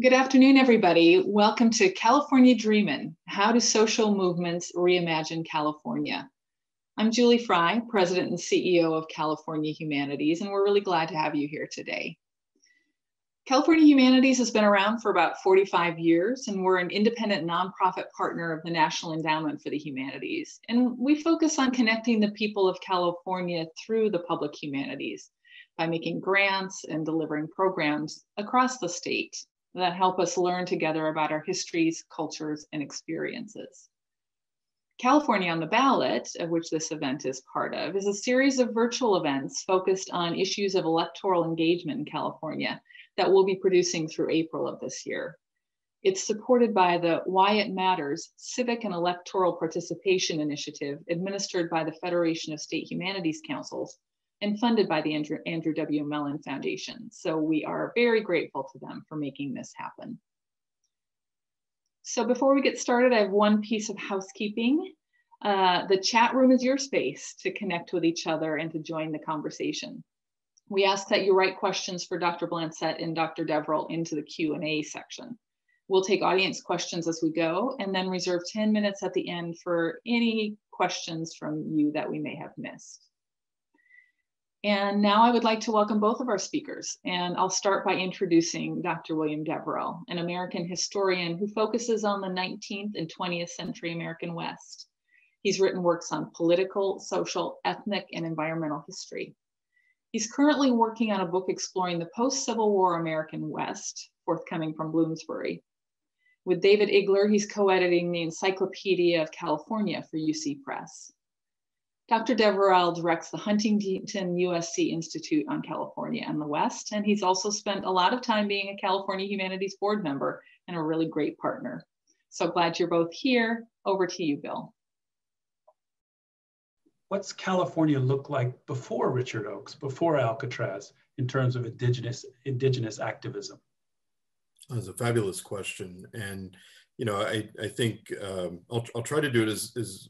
Good afternoon, everybody. Welcome to California Dreamin', How do Social Movements Reimagine California? I'm Julie Fry, President and CEO of California Humanities, and we're really glad to have you here today. California Humanities has been around for about 45 years, and we're an independent nonprofit partner of the National Endowment for the Humanities. And we focus on connecting the people of California through the public humanities by making grants and delivering programs across the state that help us learn together about our histories, cultures, and experiences. California on the Ballot, of which this event is part of, is a series of virtual events focused on issues of electoral engagement in California that we'll be producing through April of this year. It's supported by the Why It Matters Civic and Electoral Participation Initiative administered by the Federation of State Humanities Councils and funded by the Andrew, Andrew W. Mellon Foundation. So we are very grateful to them for making this happen. So before we get started, I have one piece of housekeeping. Uh, the chat room is your space to connect with each other and to join the conversation. We ask that you write questions for Dr. Blansett and Dr. Deverell into the Q&A section. We'll take audience questions as we go and then reserve 10 minutes at the end for any questions from you that we may have missed. And now I would like to welcome both of our speakers. And I'll start by introducing Dr. William Deverell, an American historian who focuses on the 19th and 20th century American West. He's written works on political, social, ethnic, and environmental history. He's currently working on a book exploring the post-Civil War American West, forthcoming from Bloomsbury. With David Igler, he's co-editing the Encyclopedia of California for UC Press. Dr. Deverell directs the Huntington USC Institute on California and the West, and he's also spent a lot of time being a California Humanities Board member and a really great partner. So glad you're both here. Over to you, Bill. What's California look like before Richard Oakes, before Alcatraz, in terms of indigenous, indigenous activism? That's a fabulous question. And, you know, I, I think um, I'll, I'll try to do it as, as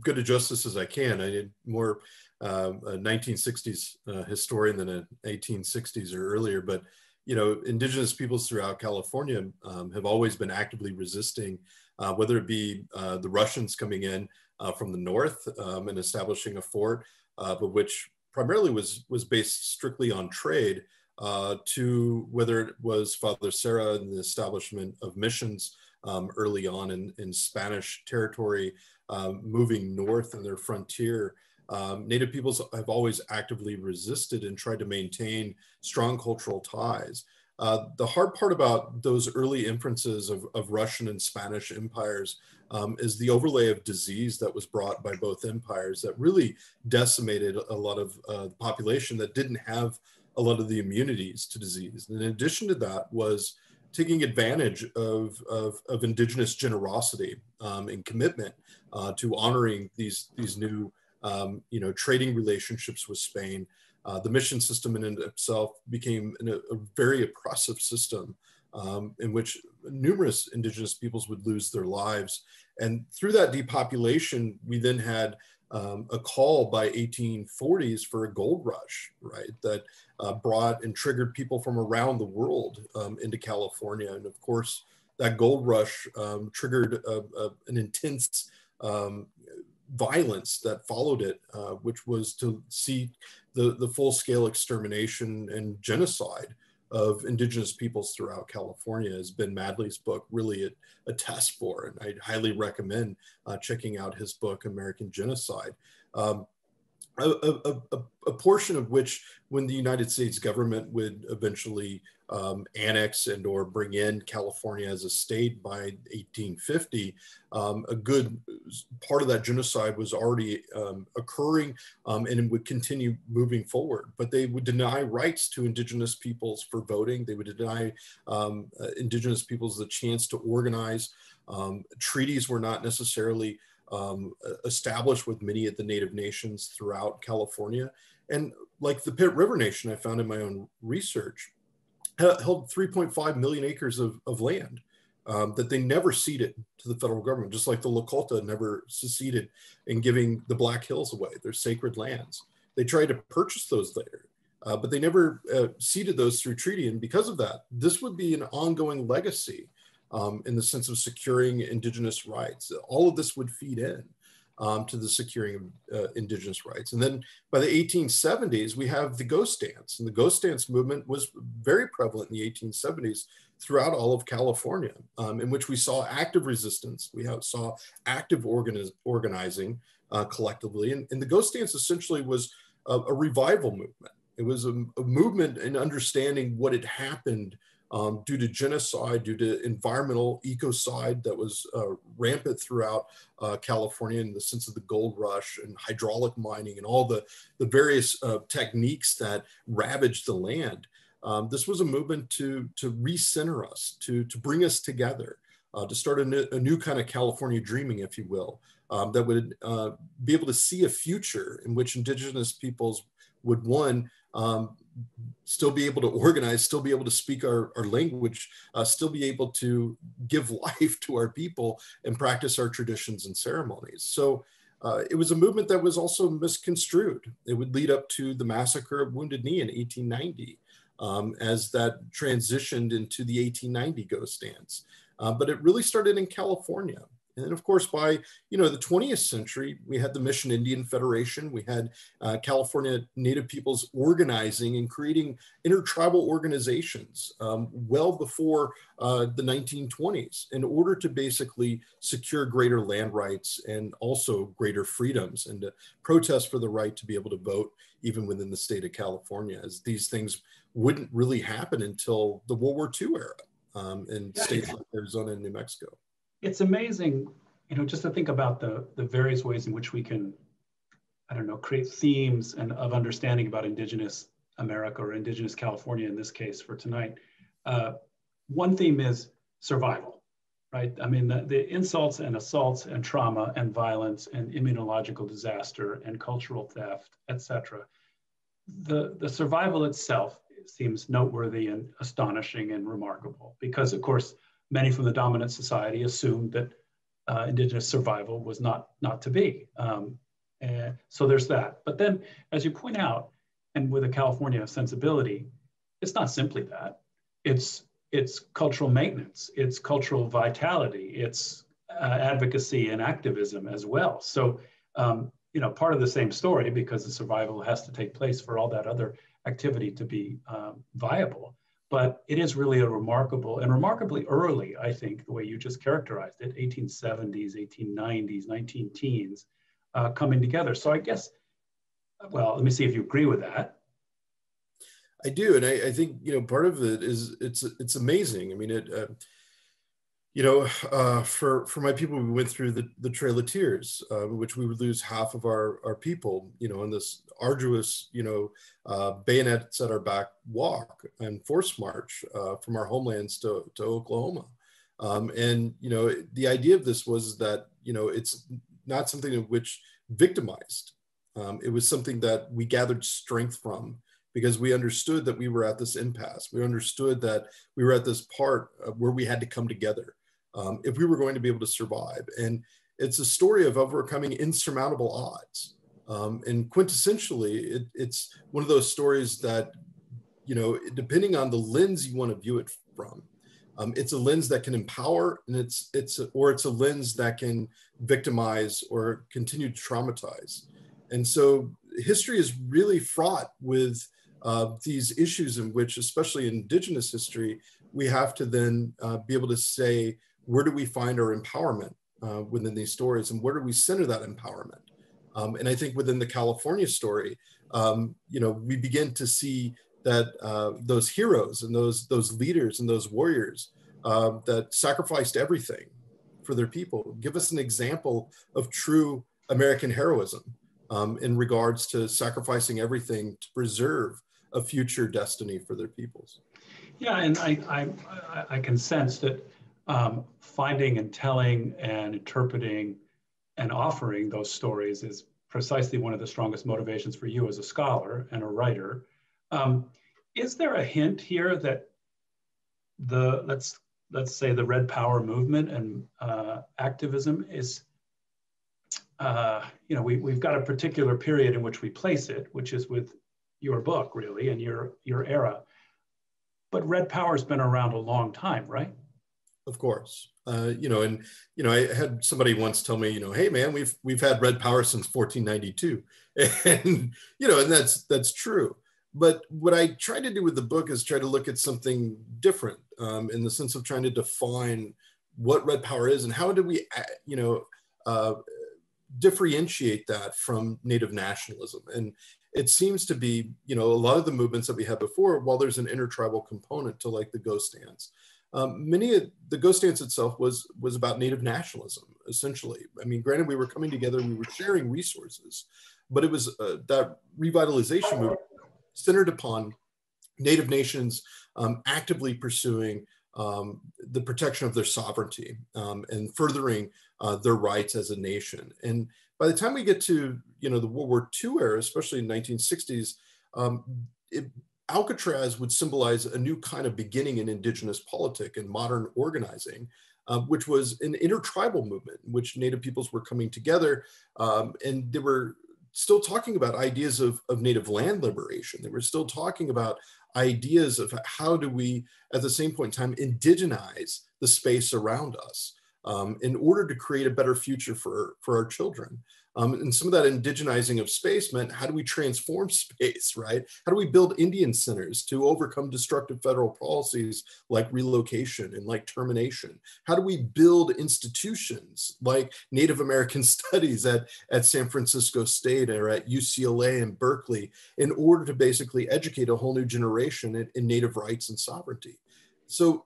good a justice as I can. I did more uh, a 1960s uh, historian than a 1860s or earlier, but you know, indigenous peoples throughout California um, have always been actively resisting, uh, whether it be uh, the Russians coming in uh, from the north um, and establishing a fort, uh, but which primarily was was based strictly on trade, to whether it was Father Serra and the establishment of missions um, early on in, in Spanish territory, um, moving north in their frontier, um, Native peoples have always actively resisted and tried to maintain strong cultural ties. Uh, the hard part about those early inferences of, of Russian and Spanish empires um, is the overlay of disease that was brought by both empires that really decimated a lot of uh, the population that didn't have a lot of the immunities to disease. And in addition to that was taking advantage of, of, of indigenous generosity um, and commitment uh, to honoring these, these new um, you know, trading relationships with Spain. Uh, the mission system in itself became an, a very oppressive system um, in which numerous indigenous peoples would lose their lives. And through that depopulation, we then had um, a call by 1840s for a gold rush, right? That uh, brought and triggered people from around the world um, into California. And of course, that gold rush um, triggered a, a, an intense um, violence that followed it, uh, which was to see the, the full scale extermination and genocide of indigenous peoples throughout California, as Ben Madley's book really a test for. And I'd highly recommend uh, checking out his book, American Genocide. Um, a, a, a, a, portion of which when the United States government would eventually um, annex and or bring in California as a state by 1850, um, a good part of that genocide was already um, occurring um, and it would continue moving forward. But they would deny rights to indigenous peoples for voting. They would deny um, uh, indigenous peoples the chance to organize. Um, treaties were not necessarily established with many of the native nations throughout California. And like the Pit River Nation, I found in my own research, held 3.5 million acres of, of land um, that they never ceded to the federal government, just like the Lakota never seceded in giving the Black Hills away, their sacred lands. They tried to purchase those later. uh, but they never uh, ceded those through treaty. And because of that, this would be an ongoing legacy um, in the sense of securing indigenous rights. All of this would feed in um, to the securing of uh, indigenous rights. And then by the 1870s, we have the ghost dance. And the ghost dance movement was very prevalent in the 1870s throughout all of California, um, in which we saw active resistance. We saw active organiz organizing uh, collectively. And, and, the ghost dance essentially was a, a revival movement. It was a, a, movement in understanding what had happened um, due to genocide, due to environmental ecocide that was uh, rampant throughout uh, California in the sense of the gold rush and hydraulic mining and all the, the various uh, techniques that ravaged the land. Um, this was a movement to, to recenter us, to, to bring us together, uh, to start a new, a new, kind of California dreaming, if you will, um, that would uh, be able to see a future in which indigenous peoples would, one, um, still be able to organize, still be able to speak our, our language, uh, still be able to give life to our people and practice our traditions and ceremonies. So uh, it was a movement that was also misconstrued. It would lead up to the massacre of Wounded Knee in 1890 um, as that transitioned into the 1890 ghost dance. Uh, but it really started in California. And of course, by you know the 20th century, we had the Mission Indian Federation, we had uh, California Native peoples organizing and creating intertribal organizations um, well before uh, the 1920s in order to basically secure greater land rights and also greater freedoms and to protest for the right to be able to vote even within the state of California, as these things wouldn't really happen until the World War II era um, in states like Arizona and New Mexico it's amazing, you know, just to think about the, the various ways in which we can, I don't know, create themes and of understanding about Indigenous America or Indigenous California in this case for tonight. Uh, one theme is survival, right? I mean, the, the insults and assaults and trauma and violence and immunological disaster and cultural theft, etc. The, the survival itself seems noteworthy and astonishing and remarkable because, of course, many from the dominant society assumed that uh, indigenous survival was not, not to be. Um, and so there's that. But then, as you point out, and with a California sensibility, it's not simply that. It's it's cultural maintenance, it's cultural vitality, it's uh, advocacy and activism as well. So um, you know, part of the same story because the survival has to take place for all that other activity to be um, viable. But it is really a remarkable and remarkably early, I think, the way you just characterized it 1870s, 1890s, 19 teens uh, coming together. So I guess, well, let me see if you agree with that. I do, and I, I think you know part of it is it's it's amazing. I mean, it uh, you know, uh, for for my people, we went through the the Trail of Tears, uh, which we would lose half of our our people, you know, in this arduous, you know, uh, bayonets at our back walk and force march uh, from our homelands to to Oklahoma, um, and you know, the idea of this was that you know it's not something in which victimized. Um, it was something that we gathered strength from because we understood that we were at this impasse. We understood that we were at this part where we had to come together um, if we were going to be able to survive. And it's a story of overcoming insurmountable odds. Um, and quintessentially, it, it's one of those stories that, you know, depending on the lens you want to view it from, um, it's a lens that can empower, and it's it's or it's a lens that can victimize or continue to traumatize. And so, history is really fraught with uh, these issues in which, especially in Indigenous history, we have to then uh, be able to say where do we find our empowerment uh, within these stories and where do we center that empowerment? Um, and I think within the California story, um, you know, we begin to see that uh, those heroes and those those leaders and those warriors uh, that sacrificed everything for their people give us an example of true American heroism um, in regards to sacrificing everything to preserve a future destiny for their peoples. Yeah, and I I, I can sense that um, finding and telling and interpreting and offering those stories is precisely one of the strongest motivations for you as a scholar and a writer. Um, is there a hint here that the let's let's say the Red Power movement and uh, activism is, uh, you know, we, we've got a particular period in which we place it, which is with your book really and your your era. But Red Power's been around a long time, right? Of course. Uh, you know, and you know, I had somebody once tell me, you know, hey man, we've we've had red power since 1492, and you know, and that's that's true. But what I try to do with the book is try to look at something different um, in the sense of trying to define what red power is and how do we, uh, you know, uh, differentiate that from native nationalism. And it seems to be, you know, a lot of the movements that we had before, while there's an intertribal component to like the Ghost Dance, um, many of the Ghost Dance itself was was about native nationalism, essentially. I mean, granted, we were coming together, we were sharing resources, but it was uh, that revitalization movement centered upon native nations um, actively pursuing um, the protection of their sovereignty um, and furthering uh, their rights as a nation. And by the time we get to you know the World War II era, especially in 1960s, um, it, Alcatraz would symbolize a new kind of beginning in indigenous politic and modern organizing, uh, which was an intertribal movement in which Native peoples were coming together um, and they were still talking about ideas of, of native land liberation. They were still talking about ideas of how do we, at the same point in time, indigenize the space around us um, in order to create a better future for, for our children. Um, and some of that indigenizing of space meant how do we transform space, right? How do we build Indian centers to overcome destructive federal policies like relocation and like termination? How do we build institutions like Native American studies at, at San Francisco State or at UCLA and Berkeley in order to basically educate a whole new generation in, in Native rights and sovereignty? So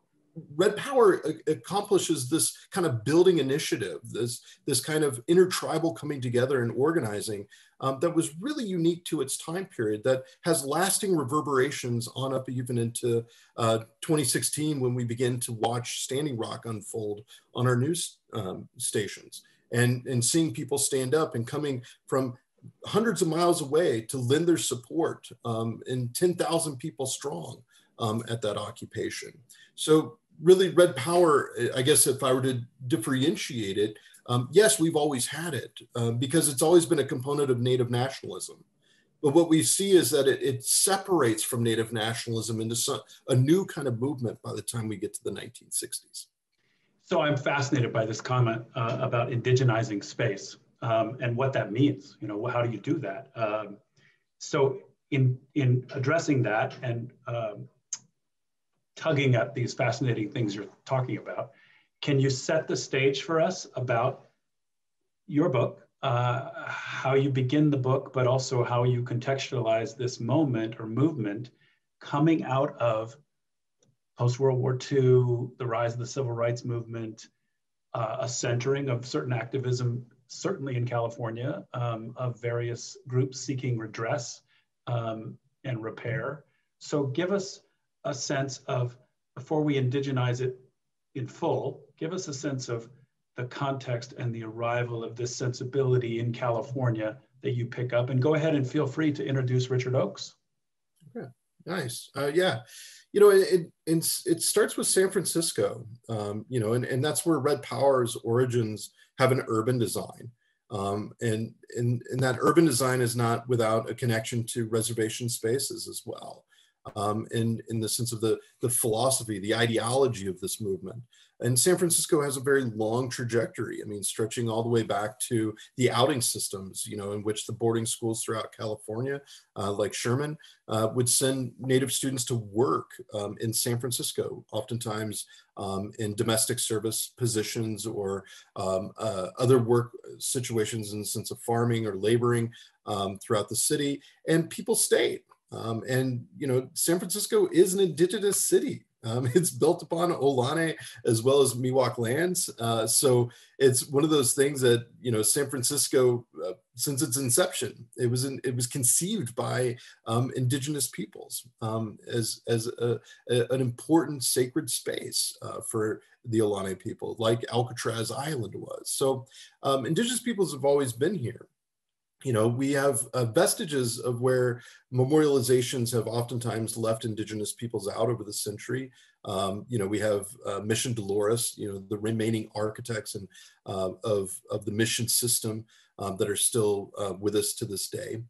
Red Power accomplishes this kind of building initiative, this, this kind of intertribal coming together and organizing um, that was really unique to its time period that has lasting reverberations on up even into uh, 2016 when we begin to watch Standing Rock unfold on our news um, stations and, and seeing people stand up and coming from hundreds of miles away to lend their support um, and 10,000 people strong um, at that occupation. So really red power, I guess if I were to differentiate it, um, yes, we've always had it um, because it's always been a component of native nationalism. But what we see is that it, it separates from native nationalism into some, a new kind of movement by the time we get to the 1960s. So I'm fascinated by this comment uh, about indigenizing space um, and what that means. You know, how do you do that? Um, so in in addressing that and um, tugging at these fascinating things you're talking about. Can you set the stage for us about your book, uh, how you begin the book, but also how you contextualize this moment or movement coming out of post World War II, the rise of the civil rights movement, uh, a centering of certain activism, certainly in California, um, of various groups seeking redress um, and repair. So give us a sense of, before we indigenize it in full, give us a sense of the context and the arrival of this sensibility in California that you pick up. And go ahead and feel free to introduce Richard Oakes. Yeah, nice. Uh, yeah, you know, it, it, it starts with San Francisco, um, you know, and, and that's where Red Power's origins have an urban design. Um, and, and, and that urban design is not without a connection to reservation spaces as well um, in, in the sense of the, the philosophy, the ideology of this movement. And San Francisco has a very long trajectory. I mean, stretching all the way back to the outing systems, you know, in which the boarding schools throughout California, uh, like Sherman, uh, would send Native students to work um, in San Francisco, oftentimes um, in domestic service positions or um, uh, other work situations in the sense of farming or laboring um, throughout the city. And people stayed. Um, and you know, San Francisco is an indigenous city. Um, it's built upon Ohlone as well as Miwok lands. Uh, so it's one of those things that you know San Francisco, uh, since its inception, it was in, it was conceived by um, indigenous peoples um, as as a, a, an important sacred space uh, for the Ohlone people, like Alcatraz Island was. So um, indigenous peoples have always been here you know, we have uh, vestiges of where memorializations have oftentimes left indigenous peoples out over the century. Um, you know, we have uh, Mission Dolores, you know, the remaining architects and uh, of, of the mission system um, that are still uh, with us to this day.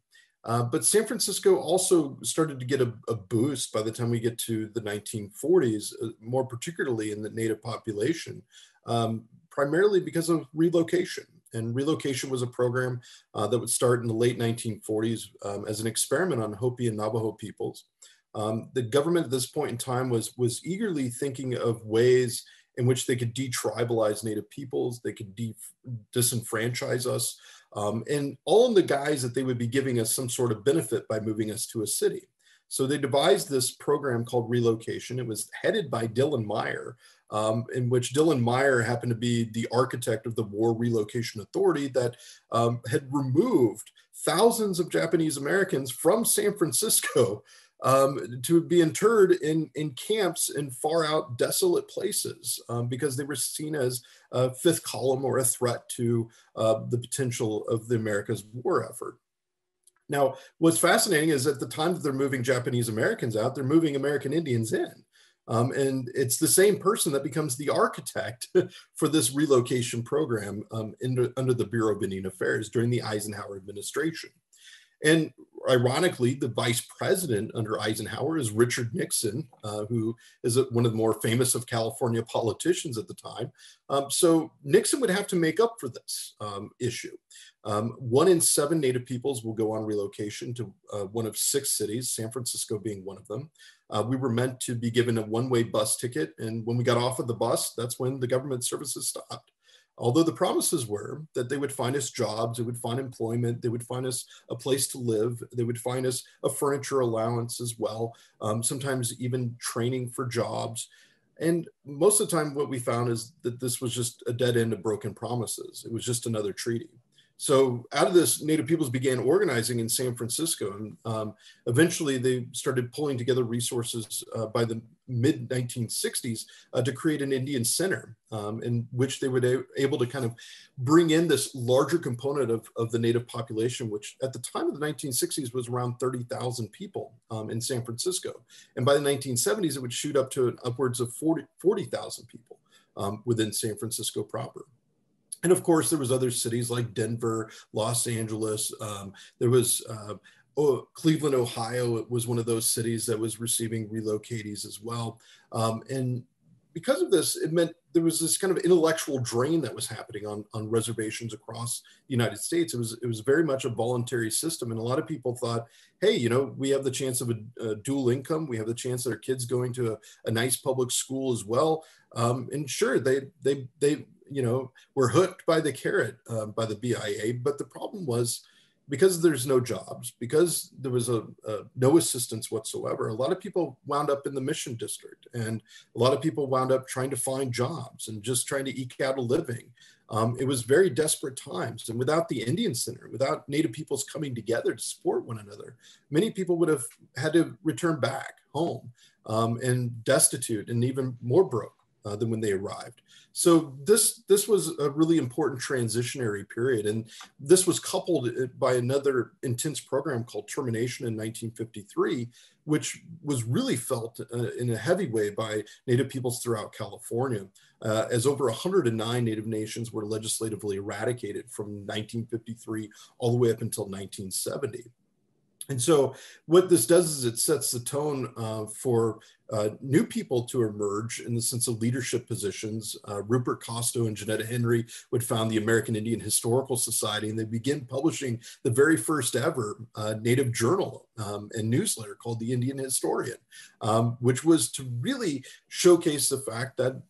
Uh, but San Francisco also started to get a, a, boost by the time we get to the 1940s, uh, more particularly in the native population, um, primarily because of relocation. And relocation was a program uh, that would start in the late 1940s um, as an experiment on Hopi and Navajo peoples. Um, the government at this point in time was, was eagerly thinking of ways in which they could detribalize Native peoples, they could disenfranchise us, um, and all in the guise that they would be giving us some sort of benefit by moving us to a city. So they devised this program called relocation. It was headed by Dillon Myer, um, in which Dillon Myer happened to be the architect of the War Relocation Authority that um, had removed thousands of Japanese Americans from San Francisco um, to be interred in, in camps in far out desolate places um, because they were seen as a fifth column or a threat to uh, the potential of the America's war effort. Now, what's fascinating is at the time that they're moving Japanese Americans out, they're moving American Indians in. Um, and it's the same person that becomes the architect for this relocation program um, the, under the Bureau of Indian Affairs during the Eisenhower administration. And ironically, the vice president under Eisenhower is Richard Nixon, uh, who is one of the more famous of California politicians at the time. Um, so Nixon would have to make up for this um, issue. Um, one in seven Native peoples will go on relocation to uh, one of six cities, San Francisco being one of them. Uh, we were meant to be given a one-way bus ticket, and when we got off of the bus, that's when the government services stopped. Although the promises were that they would find us jobs, they would find employment, they would find us a place to live, they would find us a furniture allowance as well, um, sometimes even training for jobs. And most of the time, what we found is that this was just a dead end of broken promises. It was just another treaty. So out of this, Native peoples began organizing in San Francisco, and um, eventually they started pulling together resources uh, by the mid 1960s uh, to create an Indian Center, um, in which they were able to kind of bring in this larger component of, of the Native population, which at the time of the 1960s was around 30,000 people um, in San Francisco, and by the 1970s it would shoot up to upwards of 40,000 40, people um, within San Francisco proper and of course there was other cities like denver los angeles um, there was uh, oh, cleveland ohio it was one of those cities that was receiving relocatees as well. Um, and because of this it meant there was this kind of intellectual drain that was happening on, on reservations across the united states. It was it was very much a voluntary system and a lot of people thought hey you know we have the chance of a, a dual income. We have the chance that our kids going to a, a nice public school as well. Um, and sure they they they you know, were hooked by the carrot uh, by the BIA. But the problem was because there's no jobs, because there was a, a, no assistance whatsoever, a lot of people wound up in the mission district and a lot of people wound up trying to find jobs and just trying to eke out a living. Um, it was very desperate times. And without the Indian Center, without Native peoples coming together to support one another, many people would have had to return back home um, and destitute and even more broke uh, than when they arrived. So this this was a really important transitionary period, and this was coupled uh, by another intense program called Termination in 1953, which was really felt uh, in a heavy way by Native peoples throughout California, uh, as over 109 Native nations were legislatively eradicated from 1953 all the way up until 1970. And so what this does is it sets the tone uh, for uh, new people to emerge in the sense of leadership positions. Uh, Rupert Costo and Jeannette Henry would found the American Indian Historical Society, and they begin publishing the very first ever uh, Native journal um, and newsletter called the Indian Historian, um, which was to really showcase the fact that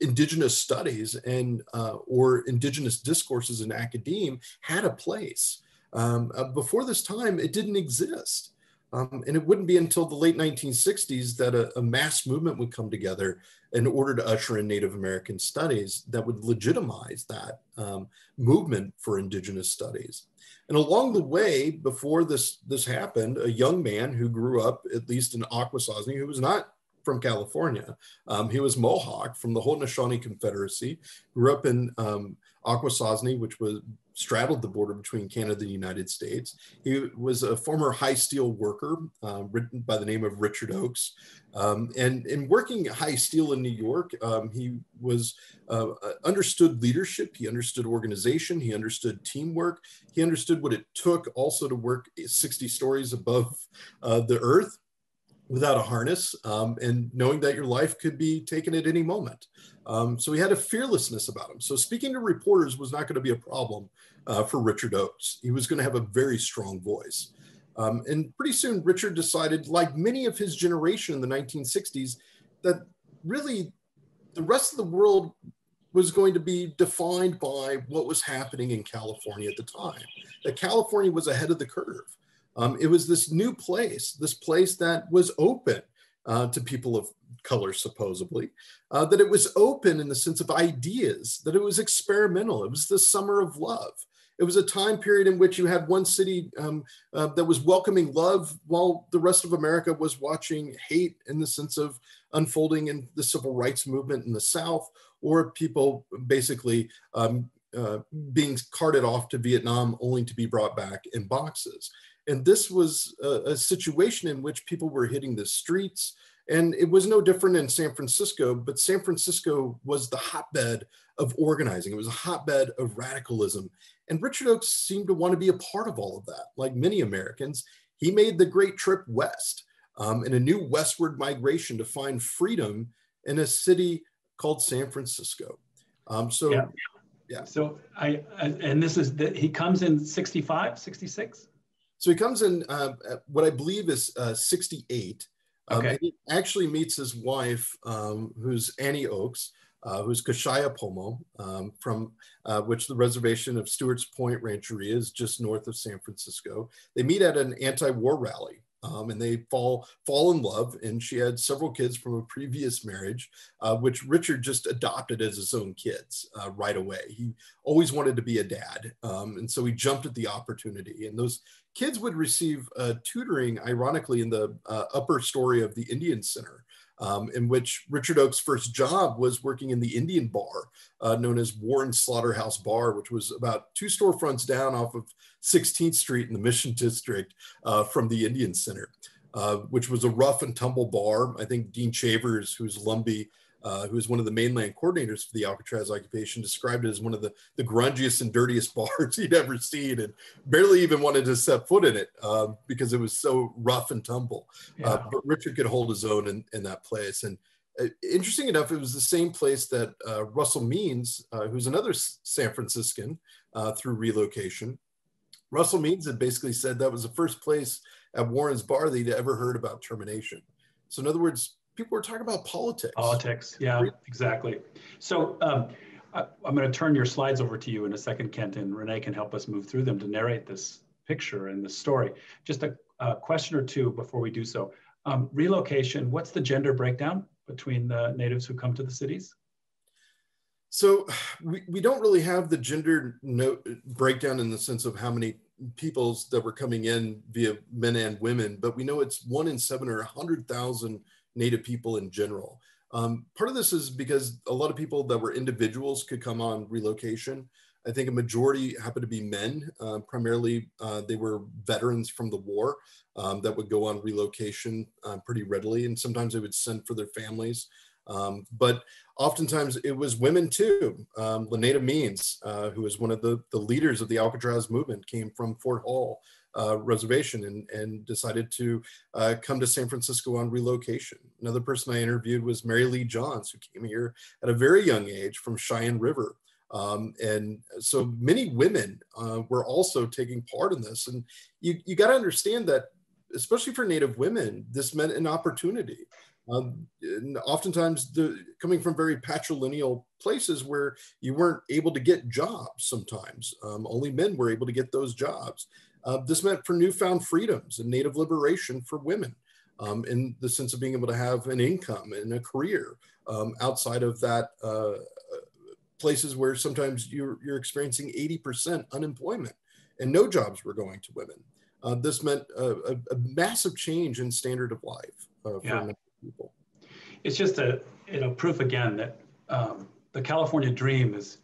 indigenous studies and uh, or indigenous discourses in academia had a place. Um, uh, before this time, it didn't exist. Um, and it wouldn't be until the late 1960s that a, a, mass movement would come together in order to usher in Native American studies that would legitimize that um, movement for Indigenous studies. And along the way, before this, this happened, a young man who grew up, at least in Akwesasne, who was not from California. Um, he was Mohawk from the Haudenosaunee Confederacy, grew up in um, Akwesasne, which was straddled the border between Canada and the United States. He was a former high steel worker uh, written by the name of Richard Oakes. Um, and in working high steel in New York, um, he was uh, understood leadership, he understood organization, he understood teamwork, he understood what it took also to work 60 stories above uh, the earth without a harness um, and knowing that your life could be taken at any moment. Um, so he had a fearlessness about him. So speaking to reporters was not going to be a problem uh, for Richard Oakes. He was going to have a very strong voice. Um, and pretty soon, Richard decided, like many of his generation in the 1960s, that really the rest of the world was going to be defined by what was happening in California at the time. That California was ahead of the curve. Um, it was this new place, this place that was open uh, to people of color, supposedly, uh, that it was open in the sense of ideas, that it was experimental. It was the summer of love. It was a time period in which you had one city um, uh, that was welcoming love while the rest of America was watching hate in the sense of unfolding in the civil rights movement in the South, or people basically um, uh, being carted off to Vietnam only to be brought back in boxes. And this was a, a situation in which people were hitting the streets. And it was no different in San Francisco, but San Francisco was the hotbed of organizing. It was a hotbed of radicalism. And Richard Oakes seemed to want to be a part of all of that. Like many Americans, he made the great trip west um, in a new westward migration to find freedom in a city called San Francisco. Um, so, yeah. yeah. So I, and this is that he comes in 65, 66? So he comes in uh, what I believe is uh, 68. Um, okay. he actually meets his wife, um, who's Annie Oakes, uh, who's Kashaya Pomo, um, from uh, which the reservation of Stewart's Point Rancheria is just north of San Francisco. They meet at an anti-war rally um, and they fall fall in love. And she had several kids from a previous marriage, uh, which Richard just adopted as his own kids uh, right away. He always wanted to be a dad, um, and so he jumped at the opportunity. And those kids would receive uh, tutoring, ironically, in the uh, upper story of the Indian Center um, in which Richard Oakes' first job was working in the Indian bar uh, known as Warren Slaughterhouse Bar, which was about two storefronts down off of 16th Street in the Mission District uh, from the Indian Center, uh, which was a rough and tumble bar. I think Dean Chavers, who's Lumbee, uh, who was one of the mainland coordinators for the Alcatraz occupation, described it as one of the, the grungiest and dirtiest bars he'd ever seen and barely even wanted to set foot in it uh, because it was so rough and tumble. Uh, yeah. Uh, but Richard could hold his own in, in that place. And uh, interesting enough, it was the same place that uh, Russell Means, who's another San Franciscan through relocation, Russell Means had basically said that was the first place at Warren's bar that he'd ever heard about termination. So in other words, people were talking about politics. Politics, yeah, exactly. So um, I, am going to turn your slides over to you in a second, Kent, and Renee can help us move through them to narrate this picture and this story. Just a, a question or two before we do so. Um, relocation, what's the gender breakdown between the natives who come to the cities? So we, we don't really have the gender breakdown in the sense of how many peoples that were coming in via men and women, but we know it's one in seven or a hundred thousand Native people in general. Um, part of this is because a lot of people that were individuals could come on relocation. I think a majority happened to be men. Uh, primarily, uh, they were veterans from the war um, that would go on relocation uh, pretty readily, and sometimes they would send for their families. Um, but oftentimes it was women too. Um, LaNada Means, uh, who was one of the, the leaders of the Alcatraz movement, came from Fort Hall uh, reservation and, and decided to uh, come to San Francisco on relocation. Another person I interviewed was Mary Lee Johns, who came here at a very young age from Cheyenne River. Um, and so many women uh, were also taking part in this. And you, you got to understand that, especially for Native women, this meant an opportunity. Um, oftentimes, the, coming from very patrilineal places where you weren't able to get jobs sometimes, um, only men were able to get those jobs. Uh, this meant for newfound freedoms and native liberation for women um, in the sense of being able to have an income and a career um, outside of that uh, places where sometimes you're, you're experiencing 80% unemployment and no jobs were going to women. Uh, this meant a, a, a, massive change in standard of life uh, for yeah. People. It's just a you know proof again that um, the California dream is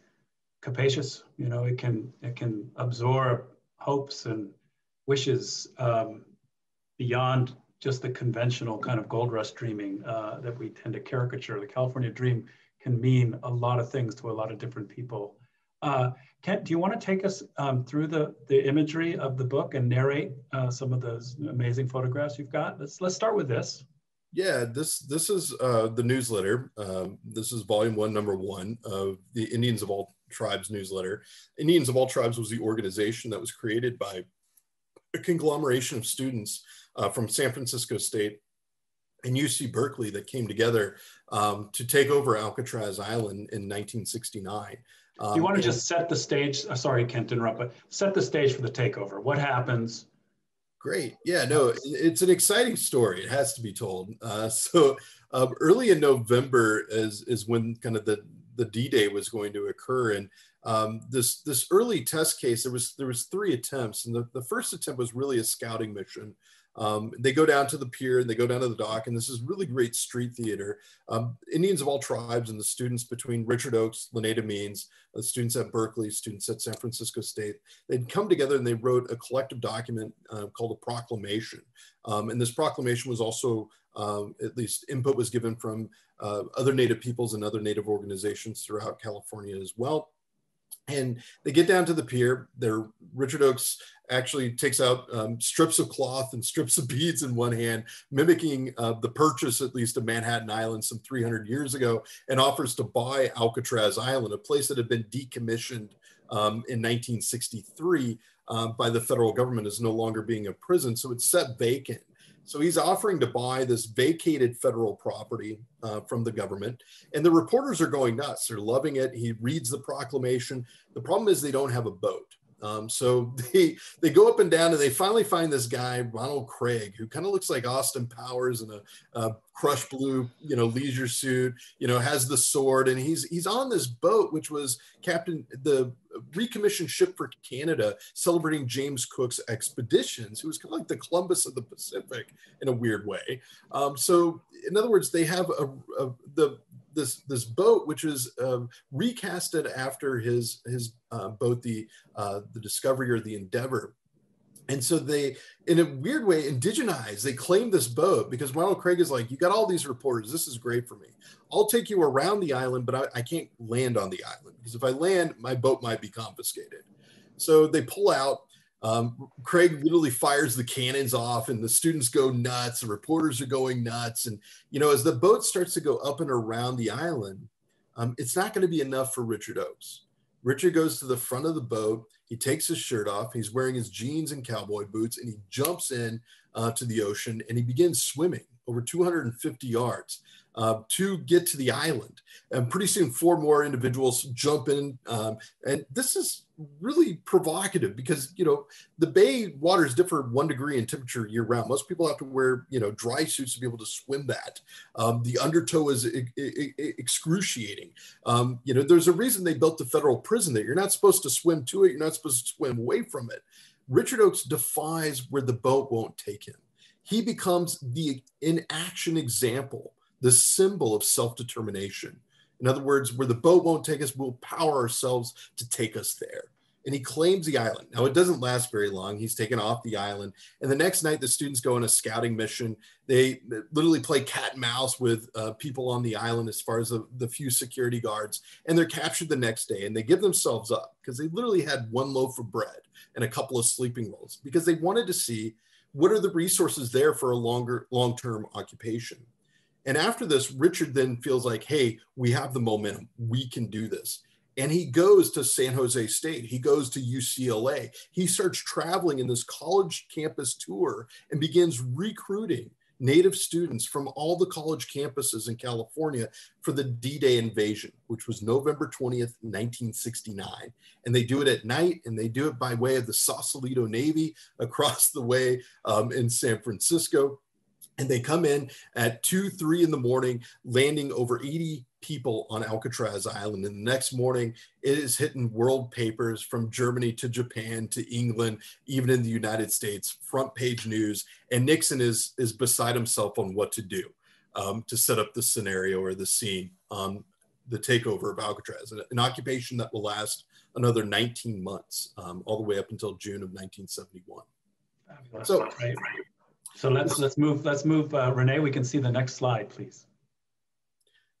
capacious. You know, it can it can absorb hopes and wishes um, beyond just the conventional kind of gold rush dreaming uh, that we tend to caricature. The California dream can mean a lot of things to a lot of different people. Uh, Kent, do you want to take us um, through the, the imagery of the book and narrate uh, some of those amazing photographs you've got? Let's, let's start with this. Yeah, this this is uh, the newsletter. Um, this is volume one, number one of the Indians of All Tribes newsletter. Indians of All Tribes was the organization that was created by a conglomeration of students uh, from San Francisco State and UC Berkeley that came together um, to take over Alcatraz Island in 1969. Um, you want to just set the stage? Uh, sorry, Kent, interrupt, but set the stage for the takeover. What happens? Great. Yeah, no, it's an exciting story. It has to be told. Uh, so um, early in November is, is when kind of the, the D-Day was going to occur. And um, this, this early test case, there was, there was three attempts. And the, the first attempt was really a scouting mission um, they go down to the pier and they go down to the dock, and this is really great street theater. Um, Indians of all tribes and the students between Richard Oakes, LaNada Means, the students at Berkeley, students at San Francisco State, they'd come together and they wrote a collective document uh, called a proclamation. Um, and this proclamation was also, um, at least input was given from uh, other Native peoples and other Native organizations throughout California as well and they get down to the pier. There, Richard Oakes actually takes out um, strips of cloth and strips of beads in one hand, mimicking uh, the purchase, at least, of Manhattan Island some 300 years ago, and offers to buy Alcatraz Island, a place that had been decommissioned um, in 1963 um, by the federal government as no longer being a prison. So it's set vacant. So he's offering to buy this vacated federal property uh, from the government. And the reporters are going nuts. They're loving it. He reads the proclamation. The problem is they don't have a boat. Um, so they they go up and down and they finally find this guy Ronald Craig who kind of looks like Austin Powers in a, a crushed blue you know leisure suit you know has the sword and he's he's on this boat which was Captain the recommissioned ship for Canada celebrating James Cook's expeditions who was kind of like the Columbus of the Pacific in a weird way. Um, so in other words, they have a, a the this this boat, which is um, recasted after his his uh, boat, the uh, the Discovery or the Endeavor. And so they, in a weird way, indigenize. They claim this boat because Ronald Craig is like, "You got all these reporters. This is great for me. I'll take you around the island, but I, I can't land on the island because if I land, my boat might be confiscated." So they pull out. Um, Craig literally fires the cannons off, and the students go nuts. The reporters are going nuts, and you know, as the boat starts to go up and around the island, um, it's not going to be enough for Richard Oakes. Richard goes to the front of the boat. He takes his shirt off. He's wearing his jeans and cowboy boots, and he jumps in uh, to the ocean and he begins swimming over 250 yards uh, to get to the island. And pretty soon, four more individuals jump in. Um, and this is really provocative because, you know, the bay waters differ one degree in temperature year round. Most people have to wear, you know, dry suits to be able to swim that. Um, the undertow is excruciating. Um, you know, there's a reason they built the federal prison there. You're not supposed to swim to it, you're not supposed to swim away from it. Richard Oakes defies where the boat won't take him. He becomes the inaction example the symbol of self determination. In other words, where the boat won't take us, we'll power ourselves to take us there. And he claims the island. Now, it doesn't last very long. He's taken off the island. And the next night, the students go on a scouting mission. They literally play cat and mouse with uh, people on the island as far as the, the few security guards. And they're captured the next day. And they give themselves up because they literally had one loaf of bread and a couple of sleeping rolls because they wanted to see what are the resources there for a longer long-term occupation and after this, Richard then feels like, hey, we have the momentum. We can do this. And he goes to San Jose State. He goes to UCLA. He starts traveling in this college campus tour and begins recruiting Native students from all the college campuses in California for the D Day invasion, which was November 20th, 1969. And they do it at night and they do it by way of the Sausalito Navy across the way um, in San Francisco and they come in at two, three in the morning, landing over 80 people on Alcatraz Island. And the next morning, it is hitting world papers from Germany to Japan to England, even in the United States, front page news. And Nixon is, is beside himself on what to do um, to set up the scenario or the scene, um, the takeover of Alcatraz, an, an occupation that will last another 19 months, um, all the way up until June of 1971. Fabulous. So, right. So let's let's move let's move uh, Renee. We can see the next slide, please.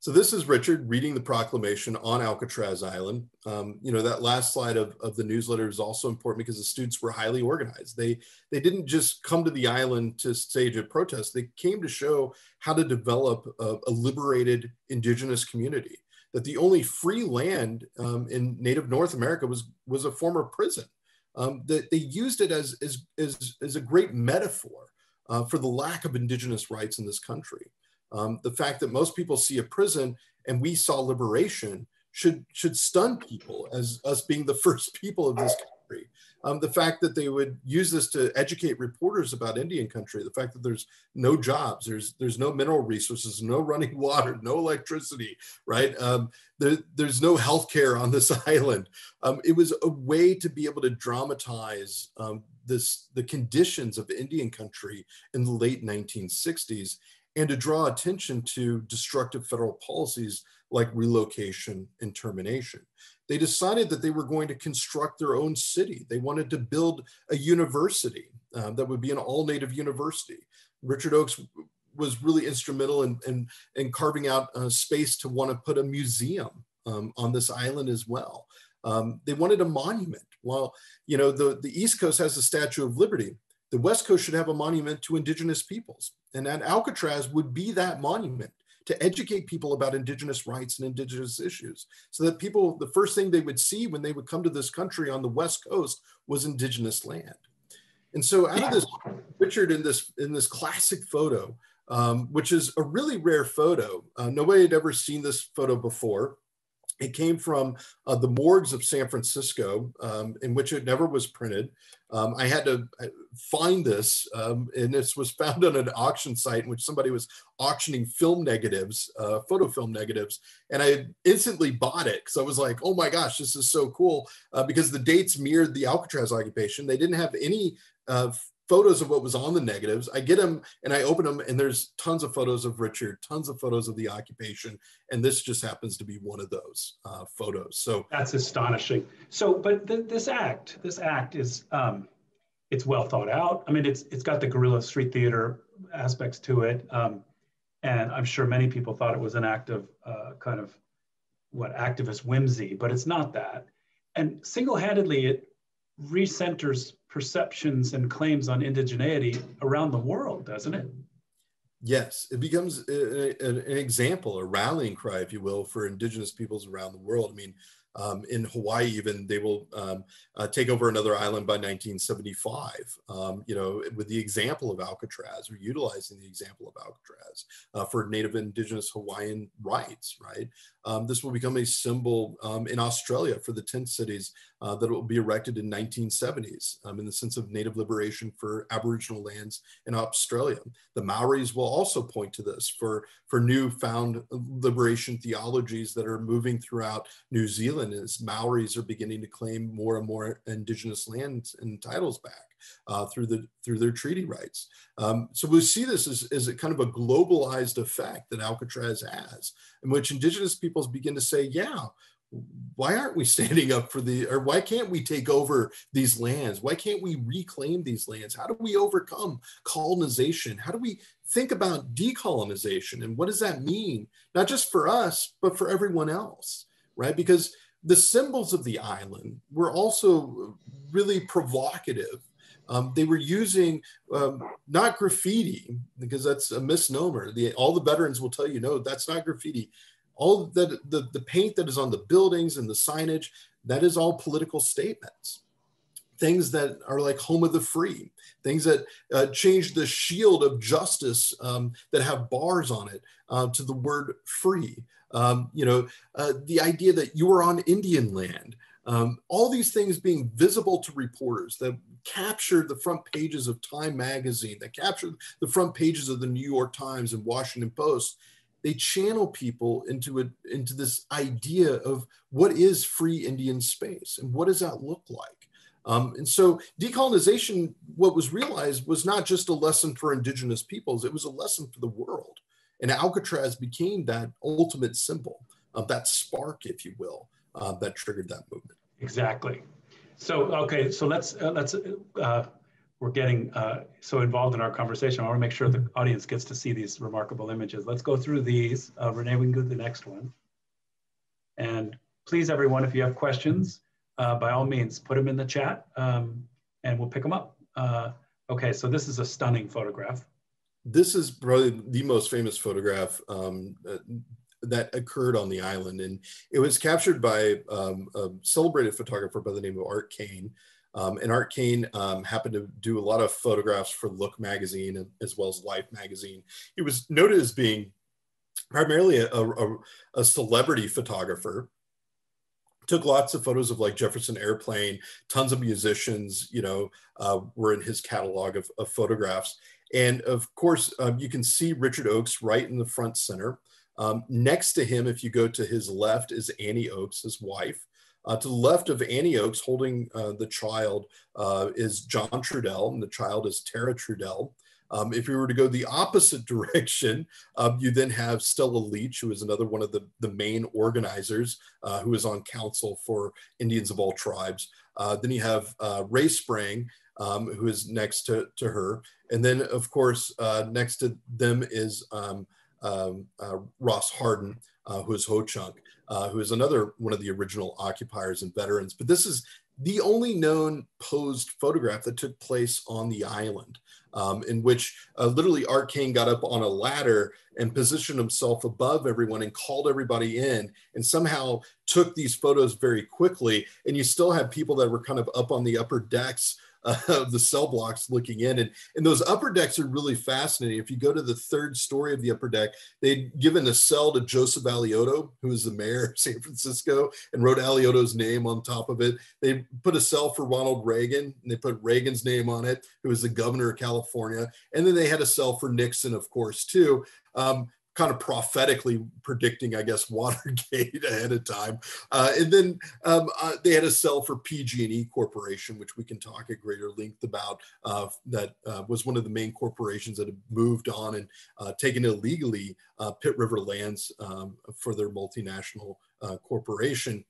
So this is Richard reading the proclamation on Alcatraz Island. Um, you know, that last slide of, of the newsletter is also important because the students were highly organized. They, they didn't just come to the island to stage a protest. They came to show how to develop a, a liberated indigenous community, that the only free land um, in native North America was, was a former prison. Um, that they used it as, as, as, as a great metaphor uh, for the lack of indigenous rights in this country. Um, the fact that most people see a prison and we saw liberation should should stun people as us being the first people of this country. Um, the fact that they would use this to educate reporters about Indian country, the fact that there's no jobs, there's there's no mineral resources, no running water, no electricity, right? Um, there, there's no healthcare on this island. Um, it was a way to be able to dramatize um, this the conditions of Indian country in the late 1960s and to draw attention to destructive federal policies like relocation and termination. They decided that they were going to construct their own city. They wanted to build a university uh, that would be an all native university. Richard Oakes was really instrumental in, in, in carving out a space to want to put a museum um, on this island as well. Um, they wanted a monument. Well, you know, the, the East Coast has the Statue of Liberty. The West Coast should have a monument to indigenous peoples. And that Alcatraz would be that monument to educate people about indigenous rights and indigenous issues so that people the first thing they would see when they would come to this country on the west coast was indigenous land. And so out of this richard in this in this classic photo um, which is a really rare photo uh, nobody had ever seen this photo before. It came from uh, the morgues of San Francisco, um, in which it never was printed. Um, I had to uh, find this, um, and this was found on an auction site in which somebody was auctioning film negatives, uh, photo film negatives, and I instantly bought it because I was like, "Oh my gosh, this is so cool!" Uh, because the dates mirrored the Alcatraz occupation. They didn't have any uh, photos of what was on the negatives. I get them and I open them, and there's tons of photos of Richard, tons of photos of the occupation, and this just happens to be one of those uh, photos. So that's astonishing. So, but th- this act, this act is, um, it's well thought out. I mean, it's it's got the guerrilla street theater aspects to it, um, and I'm sure many people thought it was an act of uh, kind of what activist whimsy, but it's not that. And single-handedly, it recenters perceptions and claims on indigeneity around the world, doesn't it? Yes, it becomes a, a, an example, a rallying cry, if you will, for indigenous peoples around the world. I mean, um, in Hawaii, even they will um, uh, take over another island by 1975. Um, you know, with the example of Alcatraz, or utilizing the example of Alcatraz uh, for Native Indigenous Hawaiian rights. Right, um, this will become a symbol um, in Australia for the tent cities uh, that will be erected in 1970s um, in the sense of native liberation for Aboriginal lands in Australia. The Maoris will also point to this for, for newfound liberation theologies that are moving throughout New Zealand as Maoris are beginning to claim more and more indigenous lands and titles back. Uh, through the through their treaty rights. Um, so we see this as, as a kind of a globalized effect that Alcatraz has, in which indigenous peoples begin to say, yeah, why aren't we standing up for the or why can't we take over these lands? Why can't we reclaim these lands? How do we overcome colonization? How do we think about decolonization? And what does that mean not just for us but for everyone else right? Because the symbols of the island were also really provocative um, they were using um, not graffiti because that's a misnomer the, all the veterans will tell you no that's not graffiti all that the, the paint that is on the buildings and the signage, that is all political statements. Things that are like home of the free, things that uh, change the shield of justice um, that have bars on it uh, to the word free. Um, you know, uh, the idea that you are on Indian land, um, all these things being visible to reporters that captured the front pages of Time magazine, that captured the front pages of the New York Times and Washington Post, they channel people into a, into this idea of what is free Indian space and what does that look like. Um, and so decolonization, what was realized was not just a lesson for indigenous peoples, it was a lesson for the world. And Alcatraz became that ultimate symbol, of that spark, if you will, uh, that triggered that movement. Exactly. So, okay, so let's, uh, let's, uh, we're getting uh, so involved in our conversation. I want to make sure the audience gets to see these remarkable images. Let's go through these. Uh, Renee, we can go to the next one. And please, everyone, if you have questions, uh, by all means, put them in the chat um, and we'll pick them up. Uh, okay, so this is a stunning photograph. This is probably the most famous photograph um, that occurred on the island. And it was captured by um, a celebrated photographer by the name of Art Kane. Um, and Art Kane um, happened to do a lot of photographs for Look magazine as well as Life magazine. He was noted as being primarily a, a, a celebrity photographer took lots of photos of like Jefferson Airplane, tons of musicians, you know, uh, were in his catalog of, of photographs. And of course, um, you can see Richard Oakes right in the front center. Um, next to him, if you go to his left, is Annie Oakes, his wife. Uh, to the left of Annie Oakes, holding uh, the child, uh, is John Trudell, and the child is Tara Trudell. Um, if you were to go the opposite direction, um, you then have Stella Leach, who is another one of the, the main organizers, uh, who is on council for Indians of all tribes. Uh, then you have uh, Ray Sprang, um, who is next to, to her. And then, of course, next to them is um, um, Ross Harden, who is Ho Chunk uh, who is another one of the original occupiers and veterans. But this is the only known posed photograph that took place on the island, um, in which uh, literally Art Kane got up on a ladder and positioned himself above everyone and called everybody in and somehow took these photos very quickly. And you still have people that were kind of up on the upper decks of the cell blocks looking in. And, and those upper decks are really fascinating. If you go to the third story of the upper deck, they'd given a cell to Joseph Alioto, who is the mayor of San Francisco, and wrote Alioto's name on top of it. They put a cell for Ronald Reagan, and they put Reagan's name on it, who was the governor of California. And then they had a cell for Nixon, of course, too. Um, kind of prophetically predicting, I guess, Watergate ahead of time. Uh, and then um, uh, they had a cell for PG&E Corporation, which we can talk at greater length about. Uh, that uh, was one of the main corporations that had moved on and uh, taken illegally uh, Pit River lands um, for their multinational corporation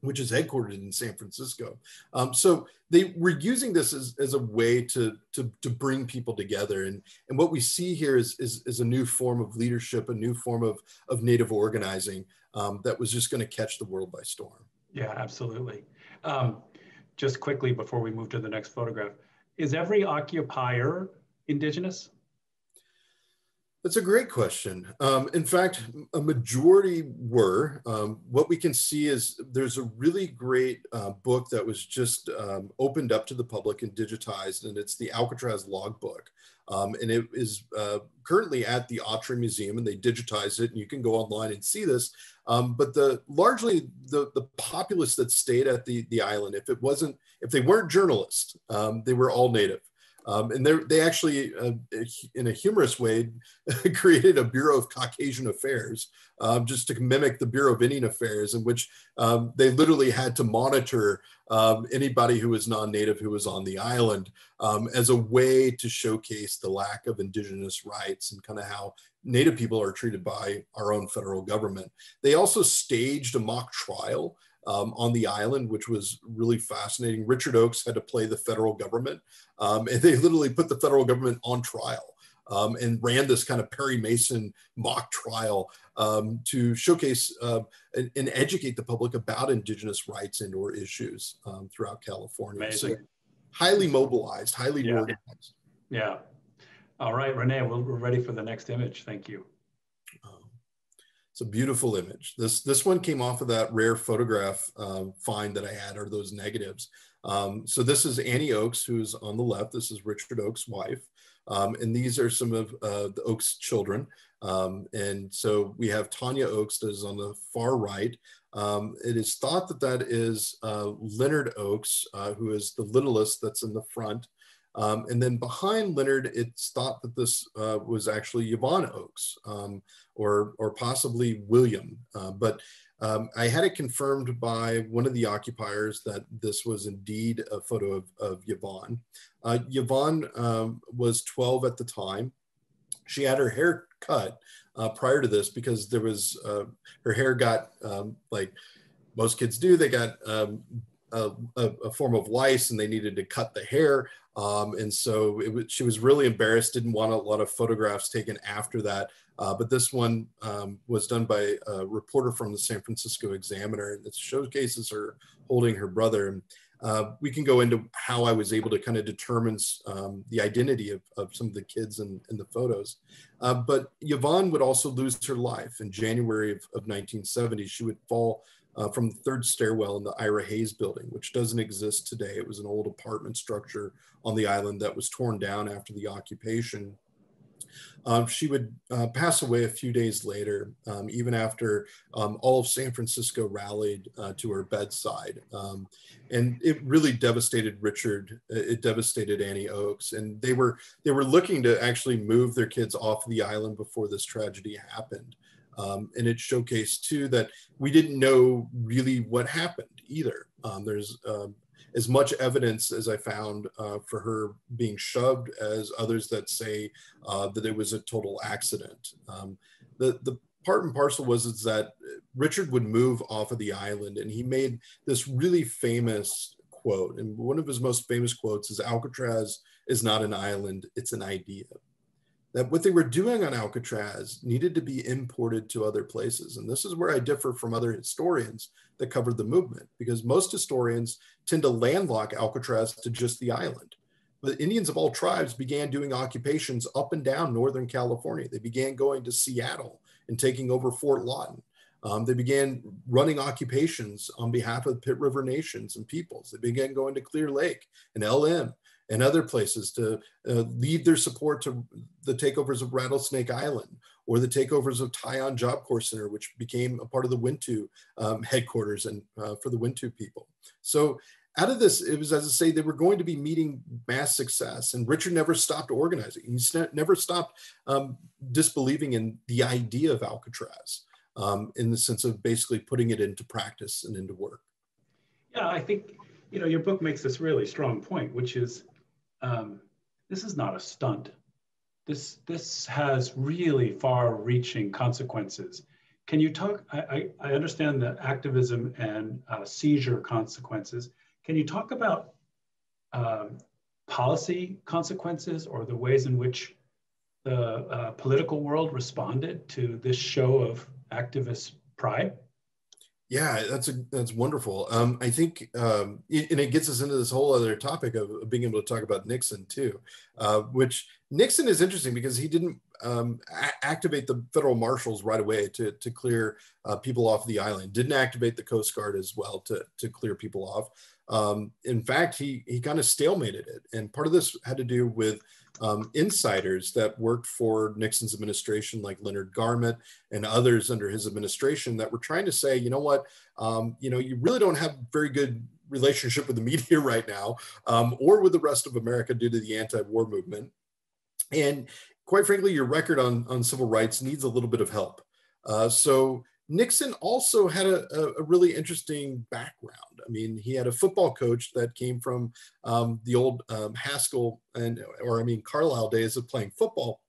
which is headquartered in San Francisco. Um, so they were using this as, as a way to, to, to, bring people together. And, and what we see here is, is, is a new form of leadership, a new form of, of native organizing um, that was just going to catch the world by storm. Yeah, absolutely. Um, just quickly before we move to the next photograph, is every occupier indigenous? That's a great question. Um, in fact, a majority were. Um, what we can see is there's a really great uh, book that was just um, opened up to the public and digitized, and it's the Alcatraz logbook. Um, and it is uh, currently at the Autry Museum, and they digitized it, and you can go online and see this. Um, but the largely the the populace that stayed at the the island, if it wasn't if they weren't journalists, um, they were all native. Um, and they actually, uh, in a humorous way, created a Bureau of Caucasian Affairs um, just to mimic the Bureau of Indian Affairs, in which um, they literally had to monitor um, anybody who was non-native who was on the island um, as a way to showcase the lack of indigenous rights and kind of how native people are treated by our own federal government. They also staged a mock trial um, on the island, which was really fascinating. Richard Oakes had to play the federal government, um, and they literally put the federal government on trial. Um, and ran this kind of Perry Mason mock trial um, to showcase uh, and, and, educate the public about Indigenous rights and or issues um, throughout California. Amazing. So highly mobilized, highly yeah. organized. Yeah. All right, Renee, we're ready for the next image. Thank you. It's a beautiful image. This this one came off of that rare photograph um, find that I had, or those negatives. Um, so this is Annie Oakes, who's on the left. This is Richard Oakes' wife, um, and these are some of uh, the Oakes' children. Um, and so we have Tanya Oakes that is on the far right. Um, it is thought that that is uh, Leonard Oakes, uh, who is the littlest that's in the front. Um, and then behind Leonard, it's thought that this uh, was actually Yvonne Oakes um, or, or possibly William. Uh, but um, I had it confirmed by one of the occupiers that this was indeed a photo of, of Yvonne. Uh, Yvonne um, was 12 at the time. She had her hair cut uh, prior to this because there was, uh, her hair got um, like most kids do, they got um, a, a, form of lice and they needed to cut the hair. Um, and so was, she was really embarrassed, didn't want a lot of photographs taken after that. Uh, but this one um, was done by a reporter from the San Francisco Examiner that showcases her holding her brother. And uh, we can go into how I was able to kind of determine um, the identity of, of, some of the kids in, in the photos. Uh, but Yvonne would also lose her life in January of, of 1970. She would fall uh, from the third stairwell in the Ira Hayes building, which doesn't exist today. It was an old apartment structure on the island that was torn down after the occupation. Um, she would uh, pass away a few days later, um, even after um, all of San Francisco rallied uh, to her bedside. Um, and it really devastated Richard. It devastated Annie Oakes, and they were they were looking to actually move their kids off the island before this tragedy happened. Um, and it showcased too that we didn't know really what happened either. Um, there's um, as much evidence as I found uh, for her being shoved as others that say uh, that it was a total accident. Um, the, the part and parcel was is that Richard would move off of the island and he made this really famous quote. And one of his most famous quotes is Alcatraz is not an island, it's an idea that what they were doing on Alcatraz needed to be imported to other places. And this is where I differ from other historians that covered the movement, because most historians tend to landlock Alcatraz to just the island. But Indians of all tribes began doing occupations up and down Northern California. They began going to Seattle and taking over Fort Lawton. Um, they began running occupations on behalf of Pit River nations and peoples. They began going to Clear Lake and Elem and other places to uh, lead their support to the takeovers of Rattlesnake Island or the takeovers of Toyon Job Corps Center, which became a part of the Wintu um, headquarters and uh, for the Wintu people. So out of this, it was, as I say, they were going to be meeting mass success. And Richard never stopped organizing. He never stopped um, disbelieving in the idea of Alcatraz um, in the sense of basically putting it into practice and into work. Yeah, I think, you know, your book makes this really strong point, which is um, this is not a stunt. This, this has really far reaching consequences. Can you talk, I, I, understand the activism and uh, seizure consequences. Can you talk about um, policy consequences or the ways in which the uh, political world responded to this show of activist pride? Yeah, that's a that's wonderful. Um, I think, um, it, and it gets us into this whole other topic of, being able to talk about Nixon too, uh, which Nixon is interesting because he didn't um, activate the federal marshals right away to to clear uh, people off the island. Didn't activate the Coast Guard as well to to clear people off. Um, in fact, he he kind of stalemated it, and part of this had to do with um, insiders that worked for Nixon's administration, like Leonard Garment and others under his administration, that were trying to say, you know what, um, you know, you really don't have very good relationship with the media right now, um, or with the rest of America due to the anti-war movement, and quite frankly, your record on on civil rights needs a little bit of help. Uh, so Nixon also had a, a, really interesting background. I mean, he had a football coach that came from um, the old um, Haskell and, or I mean, Carlisle days of playing football.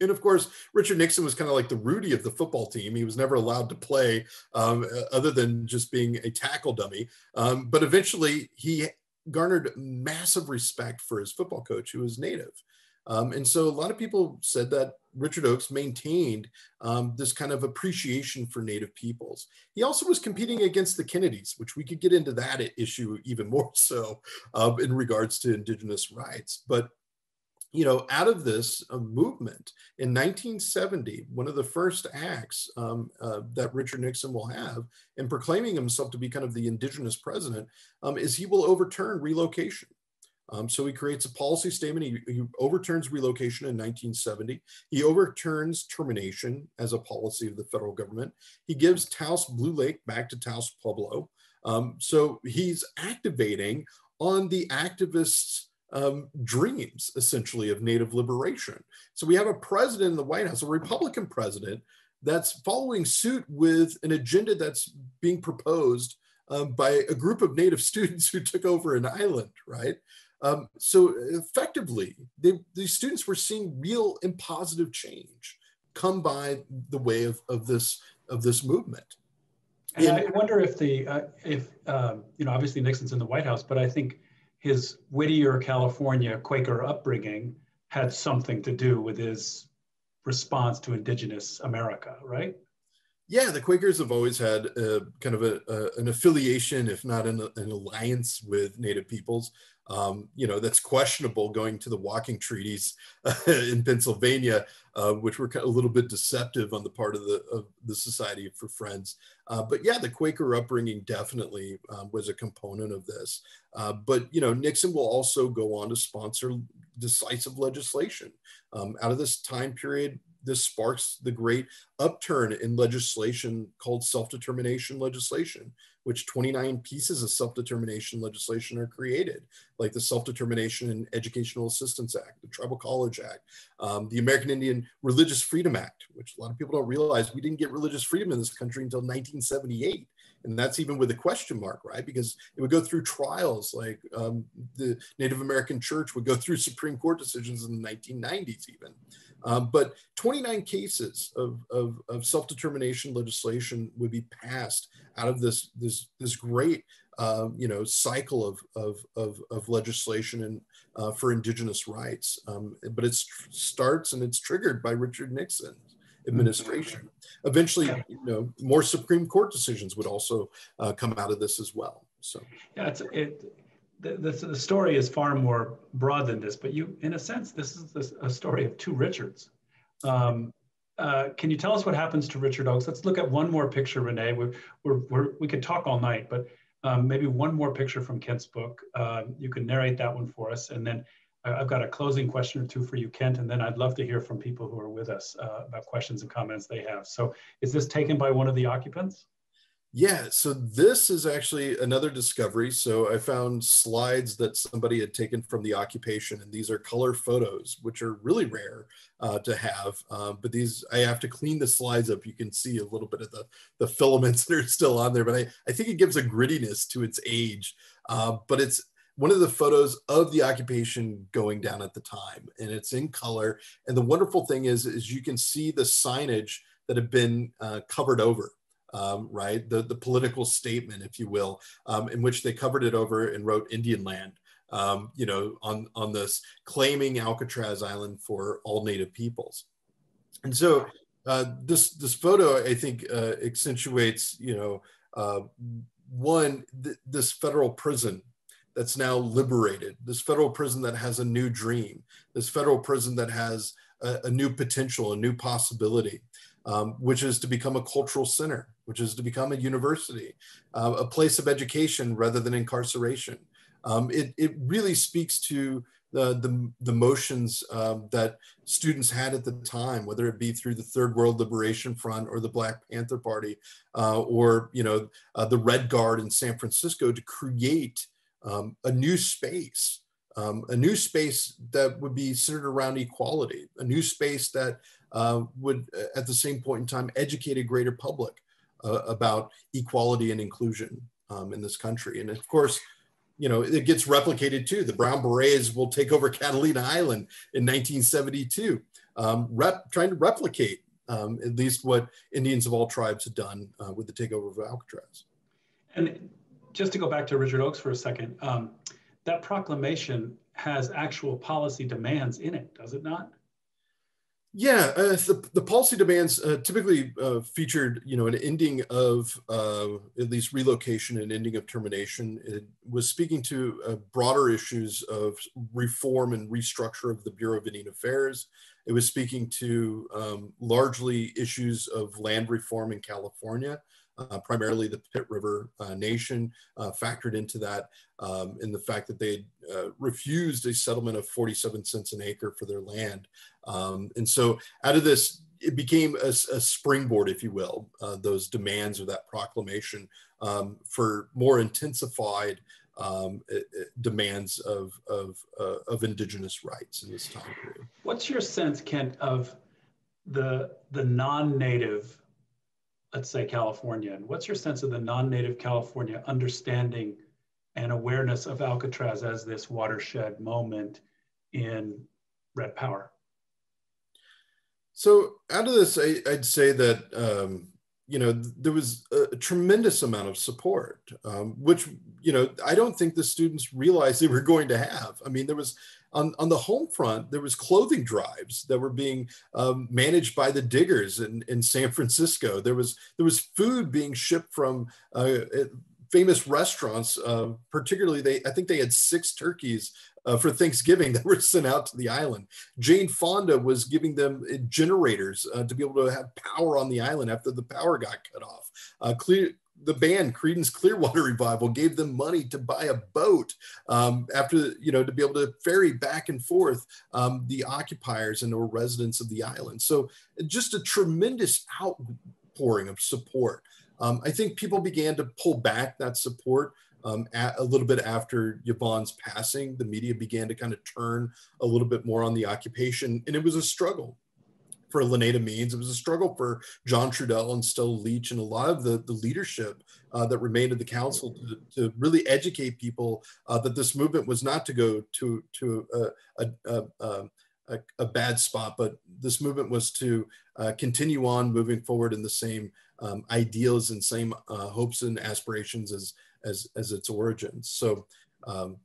And of course, Richard Nixon was kind of like the Rudy of the football team. He was never allowed to play um, other than just being a tackle dummy. Um, but eventually, he garnered massive respect for his football coach, who was native. Um, and so a lot of people said that Richard Oakes maintained um, this kind of appreciation for Native peoples. He also was competing against the Kennedys, which we could get into that issue even more so uh, in regards to Indigenous rights. But you know, out of this uh, movement in 1970, one of the first acts um, uh, that Richard Nixon will have in proclaiming himself to be kind of the indigenous president um, is he will overturn relocation. Um, so he creates a policy statement. He, he, overturns relocation in 1970. He overturns termination as a policy of the federal government. He gives Taos Blue Lake back to Taos Pueblo. Um, so he's activating on the activists' um, dreams, essentially, of Native liberation. So we have a president in the White House, a Republican president, that's following suit with an agenda that's being proposed um, by a group of Native students who took over an island, right? Um, so effectively, they, these students were seeing real and positive change come by the way of, of, this, of this movement. And I wonder if the uh, if um, you know obviously Nixon's in the White House, but I think his Whittier, California Quaker upbringing had something to do with his response to indigenous America, right? Yeah, the Quakers have always had a, kind of a, a, an affiliation, if not an, an alliance with Native peoples um, you know, that's questionable going to the walking treaties in Pennsylvania, uh, which were a little bit deceptive on the part of the, of the Society for Friends. Uh, but yeah, the Quaker upbringing definitely um, was a component of this. Uh, but, you know, Nixon will also go on to sponsor decisive legislation. Um, out of this time period, this sparks the great upturn in legislation called self-determination legislation, which 29 pieces of self-determination legislation are created, like the Self-Determination and Educational Assistance Act, the Tribal College Act, um, the American Indian Religious Freedom Act, which a lot of people don't realize we didn't get religious freedom in this country until 1978. And that's even with a question mark, right? Because it would go through trials, like um, the Native American Church would go through Supreme Court decisions in the 1990s, even. Um, but 29 cases of, of, of self-determination legislation would be passed out of this, this, this great um, you know, cycle of, of, of, of legislation and uh, for indigenous rights. Um, but it starts and it's triggered by Richard Nixon's administration. Eventually, you know, more Supreme Court decisions would also uh, come out of this as well. So yeah, it's it the, the, the, story is far more broad than this, but you, in a sense, this is this, a story of two Richards. Um, uh, can you tell us what happens to Richard Oakes? Let's look at one more picture, Renee. We're, we're, we're we could talk all night, but um, maybe one more picture from Kent's book. Uh, you can narrate that one for us. And then I've got a closing question or two for you, Kent, and then I'd love to hear from people who are with us uh, about questions and comments they have. So is this taken by one of the occupants? Yeah, so this is actually another discovery. So I found slides that somebody had taken from the occupation, and these are color photos, which are really rare uh, to have. Uh, but these, I have to clean the slides up. You can see a little bit of the, the filaments that are still on there, but I, I think it gives a grittiness to its age. Uh, but it's one of the photos of the occupation going down at the time, and it's in color. And the wonderful thing is, is you can see the signage that have been uh, covered over um, right? The, the political statement, if you will, um, in which they covered it over and wrote Indian land, um, you know, on, on this claiming Alcatraz Island for all native peoples. And so uh, this, this photo, I think, uh, accentuates, you know, uh, one, th this federal prison that's now liberated, this federal prison that has a new dream, this federal prison that has a, a new potential, a new possibility um, which is to become a cultural center, which is to become a university, uh, a place of education rather than incarceration. Um, it, it really speaks to the, the, the motions um, that students had at the time, whether it be through the Third World Liberation Front or the Black Panther Party, uh, or you know uh, the Red Guard in San Francisco, to create um, a new space um, a new space that would be centered around equality, a new space that uh, would, uh, at the same point in time, educate a greater public uh, about equality and inclusion um, in this country. And of course, you know, it gets replicated too. The Brown Berets will take over Catalina Island in 1972, um, rep, trying to replicate um, at least what Indians of all tribes had done uh, with the takeover of Alcatraz. And just to go back to Richard Oakes for a second, um, that proclamation has actual policy demands in it, does it not? Yeah, uh, the, the policy demands uh, typically uh, featured, you know, an ending of uh, at least relocation and ending of termination. It was speaking to uh, broader issues of reform and restructure of the Bureau of Indian Affairs. It was speaking to um, largely issues of land reform in California, uh, primarily the Pit River Nation, factored into that, um, in the fact that they uh, refused a settlement of 47 cents an acre for their land. Um, and so out of this, it became a, a springboard, if you will, uh, those demands of that proclamation um, for more intensified um, demands of, of, uh, of indigenous rights in this time period. What's your sense, Kent, of the, the non-native let's say California. And what's your sense of the non-native California understanding and awareness of Alcatraz as this watershed moment in red power? So out of this, I, would say that um, you know, there was a, tremendous amount of support, um, which, you know, I don't think the students realized they were going to have. I mean, there was on, on the home front, there was clothing drives that were being um, managed by the diggers in, in San Francisco. There was there was food being shipped from uh, famous restaurants. Uh, particularly, they I think they had six turkeys uh, for Thanksgiving that were sent out to the island. Jane Fonda was giving them uh, generators uh, to be able to have power on the island after the power got cut off. Uh, clear, the band Creedence Clearwater Revival gave them money to buy a boat um, after, you know, to be able to ferry back and forth um, the occupiers and or residents of the island. So just a tremendous outpouring of support. Um, I think people began to pull back that support um, a little bit after Yvonne's passing, the media began to kind of turn a little bit more on the occupation, and it was a struggle for LaNada Means. It was a struggle for John Trudell and Stella Leach and a lot of the, the leadership uh, that remained at the council to, to really educate people uh, that this movement was not to go to, to a, a, a, a, a bad spot, but this movement was to uh, continue on moving forward in the same um, ideals and same uh, hopes and aspirations as, as as its origins. So um,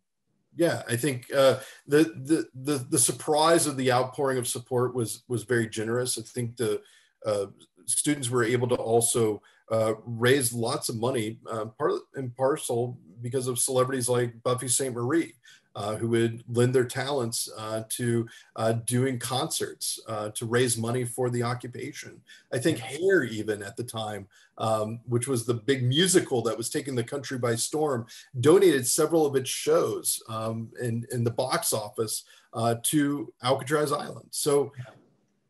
yeah, I think uh, the, the the the surprise of the outpouring of support was was very generous. I think the uh, students were able to also uh, raise lots of money, uh, part and parcel because of celebrities like Buffy Sainte-Marie uh, who would lend their talents uh, to uh, doing concerts uh, to raise money for the occupation. I think Hair, even at the time, um, which was the big musical that was taking the country by storm, donated several of its shows um, in, in the box office uh, to Alcatraz Island. So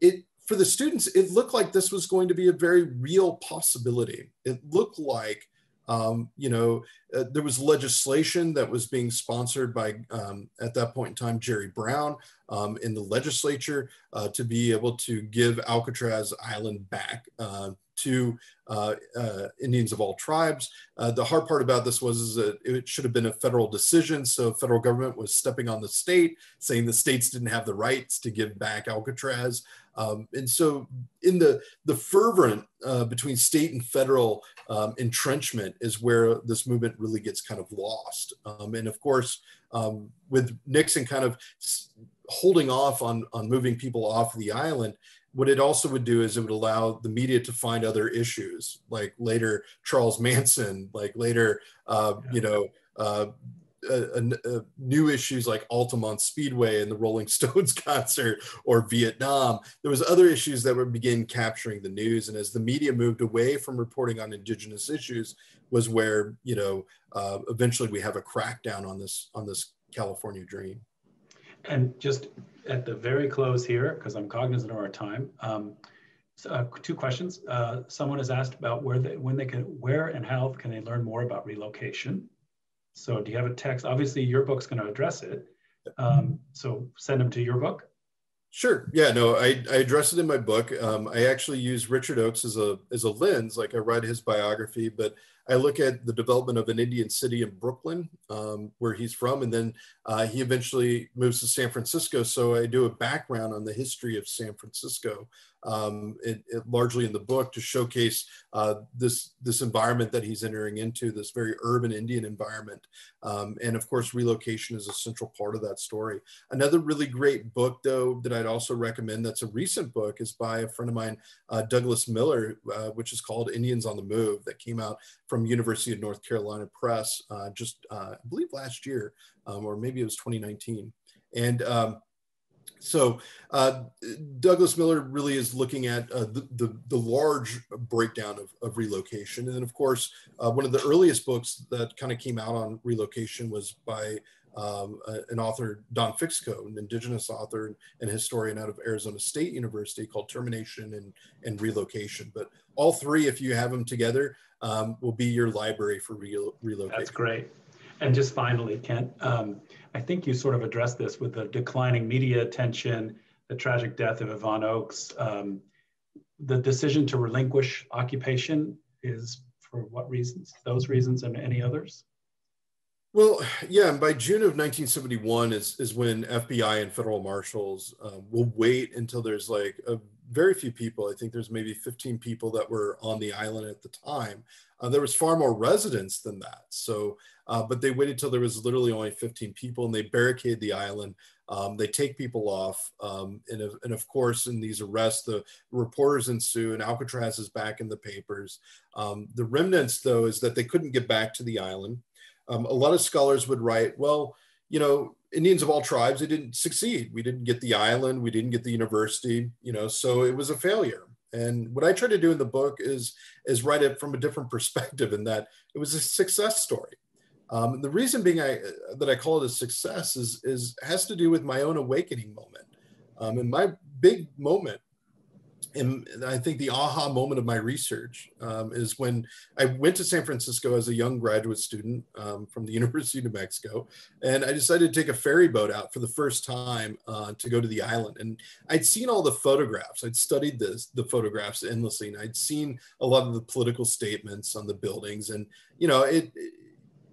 it for the students, it looked like this was going to be a very real possibility. It looked like um, you know, uh, there was legislation that was being sponsored by, um, at that point in time, Jerry Brown um, in the legislature uh, to be able to give Alcatraz Island back uh, to uh, uh, Indians of all tribes. Uh, the hard part about this was that it should have been a federal decision. So federal government was stepping on the state, saying the states didn't have the rights to give back Alcatraz. Um, and so in the, the fervent uh, between state and federal um, entrenchment is where this movement really gets kind of lost. Um, and of course, um, with Nixon kind of holding off on, on moving people off the island, what it also would do is it would allow the media to find other issues, like later Charles Manson, like later, uh, yeah. you know, uh, new issues like Altamont Speedway and the Rolling Stones concert or Vietnam. There was other issues that would begin capturing the news, and as the media moved away from reporting on indigenous issues, was where you know uh, eventually we have a crackdown on this on this California dream. And just at the very close here, because I'm cognizant of our time. Um, uh, two questions. Uh, someone has asked about where they, when they can, where and how can they learn more about relocation? So do you have a text? Obviously, your book's going to address it. Um, so send them to your book. Sure. Yeah. No, I, I address it in my book. Um, I actually use Richard Oakes as a as a lens. Like I read his biography, but I look at the development of an Indian city in Brooklyn, um, where he's from, and then uh, he eventually moves to San Francisco. So I do a background on the history of San Francisco, um, it, it largely in the book to showcase uh, this this environment that he's entering into, this very urban Indian environment, um, and of course relocation is a central part of that story. Another really great book, though, that I'd also recommend that's a recent book is by a friend of mine, uh, Douglas Miller, uh, which is called Indians on the Move, that came out from University of North Carolina Press uh, just uh, I believe last year, um, or maybe it was 2019, and um, so uh, Douglas Miller really is looking at uh, the, the, the, large breakdown of, of relocation. And then of course, uh, one of the earliest books that kind of came out on relocation was by um, an author, Don Fixico, an indigenous author and historian out of Arizona State University called Termination and, and Relocation. But all three, if you have them together, um, will be your library for re relocation. That's great. And just finally, Kent, um, I think you sort of addressed this with the declining media attention, the tragic death of Yvonne Oakes. Um, the decision to relinquish occupation is for what reasons? Those reasons and any others? Well, yeah, by June of 1971 is, is when FBI and federal marshals um, will wait until there's like a very few people. I think there's maybe 15 people that were on the island at the time. Uh, there was far more residents than that. So, uh, but they waited till there was literally only 15 people and they barricade the island. Um, they take people off. Um, and, of, and, of, course, in these arrests, the reporters ensue and Alcatraz is back in the papers. Um, the remnants, though, is that they couldn't get back to the island. Um, a lot of scholars would write, well, you know, Indians of all tribes, they didn't succeed. We didn't get the island, we didn't get the university, you know, so it was a failure. And what I try to do in the book is is write it from a different perspective, in that it was a success story. Um, the reason being I that I call it a success is is has to do with my own awakening moment. Um, and my big moment I think the aha moment of my research um, is when I went to San Francisco as a young graduate student um, from the University of New Mexico, and I decided to take a ferry boat out for the first time uh, to go to the island. And I'd seen all the photographs. I'd studied this, the photographs endlessly, and I'd seen a lot of the political statements on the buildings, and you know, it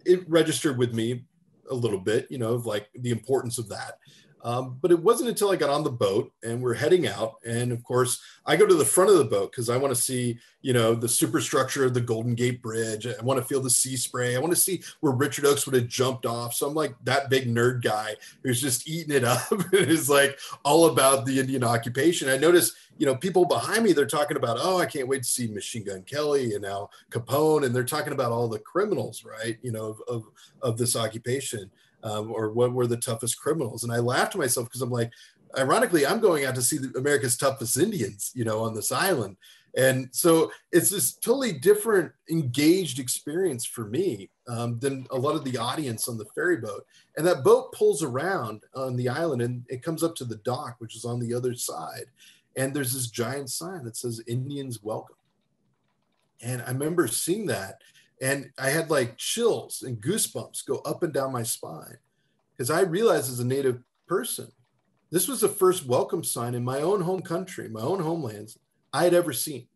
it registered with me a little bit, you know, of like the importance of that. Um, but it wasn't until I got on the boat and we're heading out. And of course, I go to the front of the boat because I want to see, you know, the superstructure of the Golden Gate Bridge. I want to feel the sea spray. I want to see where Richard Oakes would have jumped off. So I'm like that big nerd guy who's just eating it up and is like all about the Indian occupation. I notice, you know, people behind me, they're talking about, oh, I can't wait to see Machine Gun Kelly and Al Capone. And they're talking about all the criminals, right, you know, of, of, of this occupation um, or what were the toughest criminals. And I laughed to myself because I'm like, ironically, I'm going out to see the, America's toughest Indians, you know, on this island. And so it's this totally different engaged experience for me um, than a lot of the audience on the ferry boat. And that boat pulls around on the island and it comes up to the dock, which is on the other side. And there's this giant sign that says Indians welcome. And I remember seeing that and I had like chills and goosebumps go up and down my spine because I realized as a native person, this was the first welcome sign in my own home country, my own homelands I had ever seen.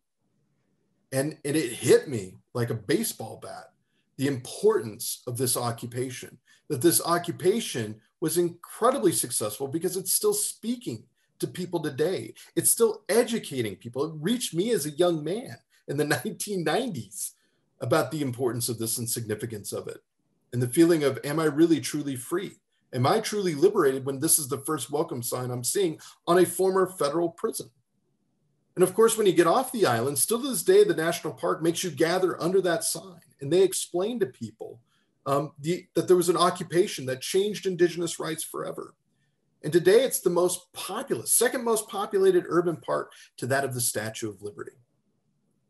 And, and it hit me like a baseball bat the importance of this occupation, that this occupation was incredibly successful because it's still speaking to people today. It's still educating people. It reached me as a young man in the 1990s about the importance of this and significance of it. And the feeling of, am I really truly free? Am I truly liberated when this is the first welcome sign I'm seeing on a former federal prison? And of course, when you get off the island, still to this day, the national park makes you gather under that sign. And they explain to people um, the, that there was an occupation that changed indigenous rights forever. And today it's the most populous, second most populated urban park to that of the Statue of Liberty.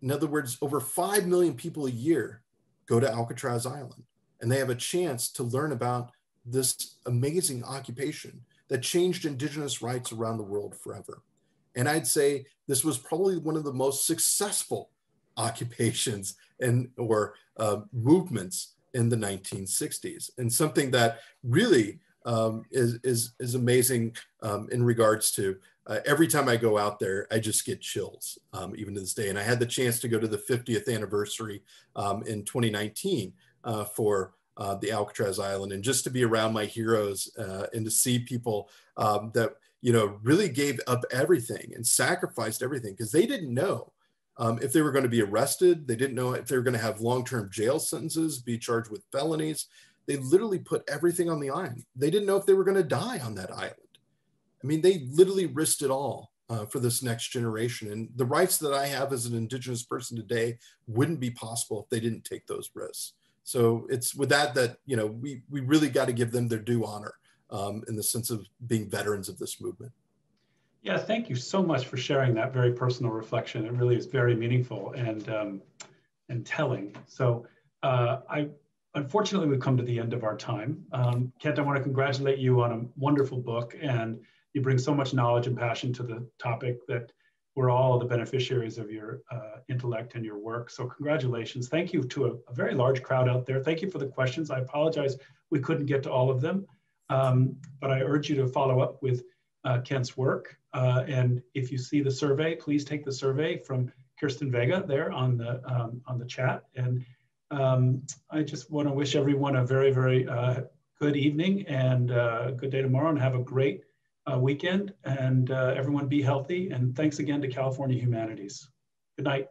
In other words, over 5 million people a year go to Alcatraz Island and they have a chance to learn about this amazing occupation that changed indigenous rights around the world forever. And I'd say this was probably one of the most successful occupations and or uh, movements in the 1960s and something that really um, is, is, is amazing um, in regards to uh, every time I go out there, I just get chills, um, even to this day. And I had the chance to go to the 50th anniversary um, in 2019 uh, for uh, the Alcatraz Island, and just to be around my heroes uh, and to see people um, that you know really gave up everything and sacrificed everything because they didn't know um, if they were going to be arrested. They didn't know if they were going to have long-term jail sentences, be charged with felonies. They literally put everything on the island. They didn't know if they were going to die on that island. I mean, they literally risked it all uh, for this next generation. And the rights that I have as an Indigenous person today wouldn't be possible if they didn't take those risks. So it's with that that, you know, we, we really got to give them their due honor um, in the sense of being veterans of this movement. Yeah, thank you so much for sharing that very personal reflection. It really is very meaningful and, um, and telling. So uh, I unfortunately, we've come to the end of our time. Um, Kent, I want to congratulate you on a wonderful book, and you bring so much knowledge and passion to the topic that we're all the beneficiaries of your uh, intellect and your work. So congratulations. Thank you to a, a, very large crowd out there. Thank you for the questions. I apologize we couldn't get to all of them, um, but I urge you to follow up with uh, Kent's work. Uh, and if you see the survey, please take the survey from Kirsten Vega there on the, um, on the chat. And um, I just want to wish everyone a very, very uh, good evening and uh, good day tomorrow and have a great uh, weekend and uh, everyone be healthy. And thanks again to California Humanities. Good night.